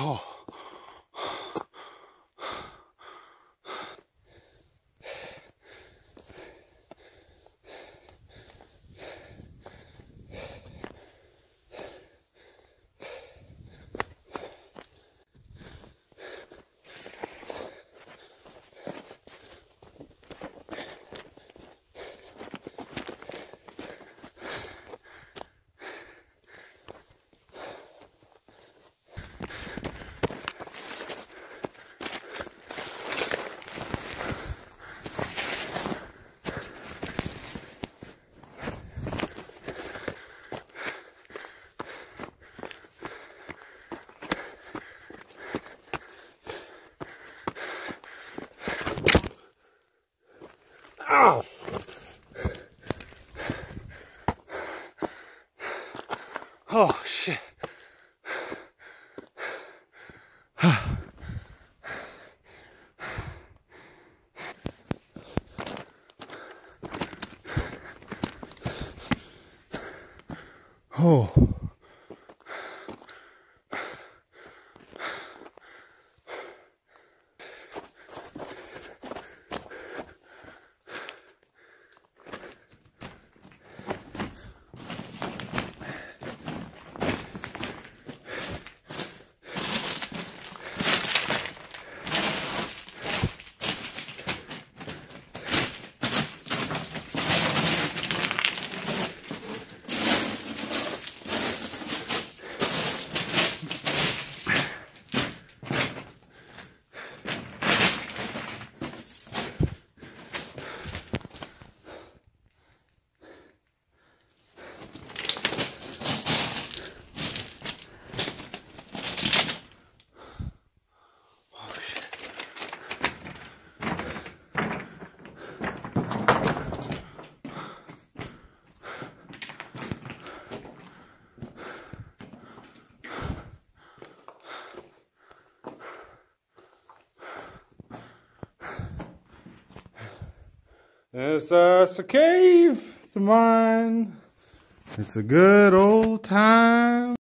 Oh. Oh, shit. Oh. It's, uh, it's a cave. It's a mine. It's a good old time.